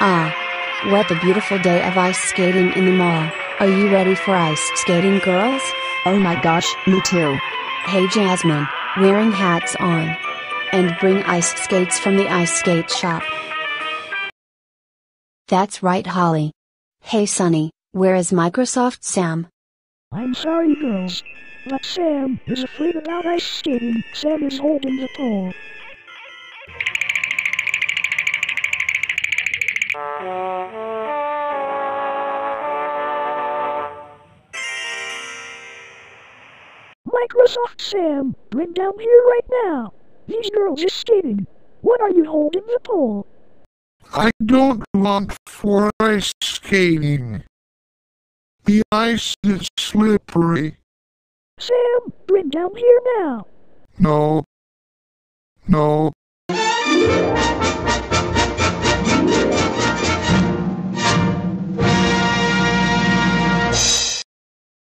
Ah. What a beautiful day of ice skating in the mall. Are you ready for ice skating, girls? Oh my gosh, me too. Hey Jasmine, wearing hats on. And bring ice skates from the ice skate shop. That's right, Holly. Hey Sunny, where is Microsoft Sam? I'm sorry, girls. But Sam is afraid about ice skating. Sam is holding the pole. Microsoft Sam, bring down here right now. These girls are skating. What are you holding the pole? I don't want for ice skating. The ice is slippery. Sam, bring down here now. No. No.